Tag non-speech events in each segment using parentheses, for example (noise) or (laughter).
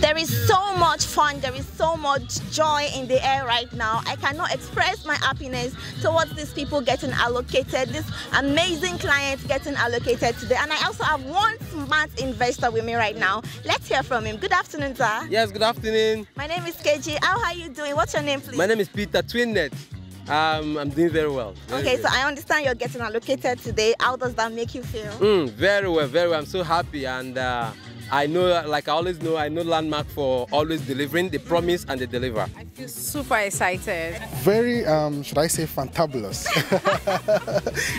There is so much fun, there is so much joy in the air right now. I cannot express my happiness towards these people getting allocated, this amazing client getting allocated today. And I also have one smart investor with me right now. Let's hear from him. Good afternoon, sir. Yes, good afternoon. My name is KG. How are you doing? What's your name, please? My name is Peter Twinnet. Um, I'm doing very well. Very okay, well. so I understand you're getting allocated today. How does that make you feel? Mm, very well, very well. I'm so happy and uh, I know, like I always know, I know Landmark for always delivering. the promise and the deliver. I feel super excited. Very, um, should I say, fantabulous.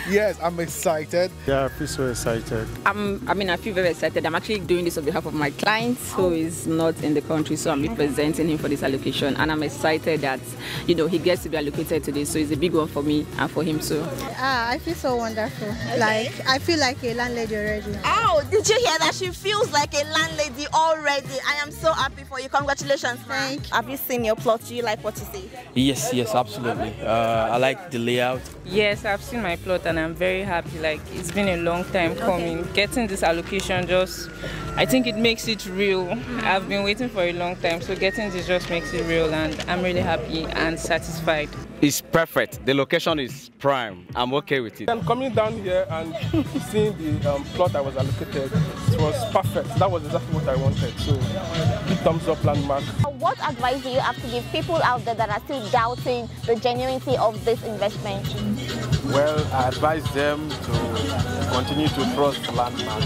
(laughs) yes, I'm excited. Yeah, I feel so excited. I'm, I mean, I feel very excited. I'm actually doing this on behalf of my client who is not in the country, so I'm representing him for this allocation. And I'm excited that, you know, he gets to be allocated today, so it's a big one for me and for him too. Ah, I feel so wonderful. Like, I feel like a landlady already. Oh, did you hear that? She feels like a landlady already. I am so happy for you. Congratulations, Thank you. Have you seen your plot? Do you like what you see? Yes, yes, absolutely. Uh, I like the layout. Yes, I've seen my plot and I'm very happy. Like it's been a long time coming. Getting this allocation just, I think it makes it real. I've been waiting for a long time, so getting this just makes it real, and I'm really happy and satisfied. It's perfect. The location is prime. I'm okay with it. And coming down here and (laughs) seeing the um, plot I was allocated, it was perfect. That was exactly what I wanted. So, big thumbs up, landmark. What advice do you have to give people out there that are still doubting the genuinity of this investment? Well, I advise them to continue to trust Landmark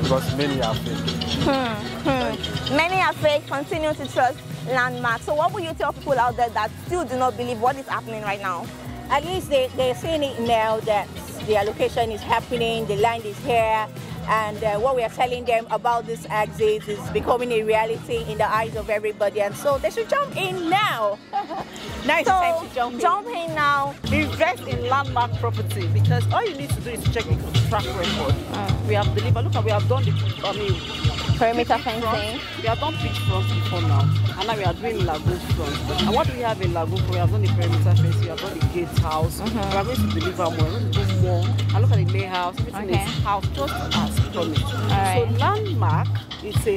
because many are fake. Hmm, hmm. Many are fake, continue to trust landmark. So what will you tell people out there that still do not believe what is happening right now? At least they, they're seeing it now that the allocation is happening, the land is here, and uh, what we are telling them about this exit is becoming a reality in the eyes of everybody. And so they should jump in now. (laughs) now it's so, time to jump in. Jump in now. Invest in landmark property because all you need to do is check the track record. Uh, we have delivered. Look, at we have done the. I mean, perimeter fencing. We have done beach front before now, and now we are doing lagoon front. And what do we have in lagoon front? We have done the perimeter fencing, we have done the gate house. Uh -huh. We are going to deliver more. We're going to do more. And look at the layout. Everything okay. is house just as promised. Right. So landmark is a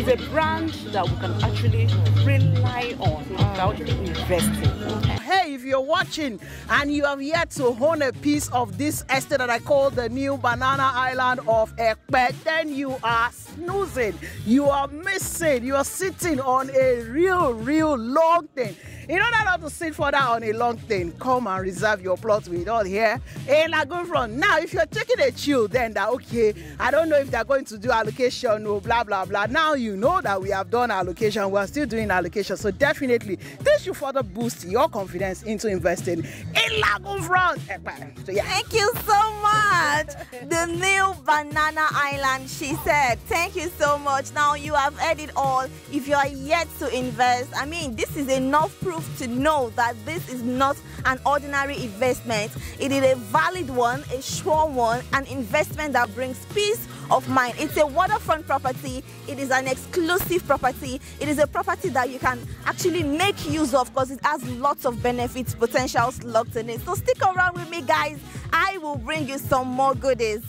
is a brand that we can actually rely on Hey, if you're watching and you have yet to own a piece of this estate that I call the new banana island of Epe, then you are snoozing. You are missing. You are sitting on a real, real long thing. In order not to sit further on a long thing, come and reserve your plot with us here in Lagoon Front. Now, if you're taking a chill, then that okay, I don't know if they're going to do allocation or blah blah blah. Now you know that we have done allocation, we're still doing allocation. So definitely this should further boost your confidence into investing in Lagoon Front. Eh, so, yeah. Thank you so much. The new banana island, she said. Thank you so much. Now you have heard it all. If you are yet to invest, I mean, this is enough proof to know that this is not an ordinary investment. It is a valid one, a sure one, an investment that brings peace of mind. It's a waterfront property. It is an exclusive property. It is a property that you can actually make use of because it has lots of benefits, potentials locked in it. So stick around with me, guys. I will bring you some more goodies.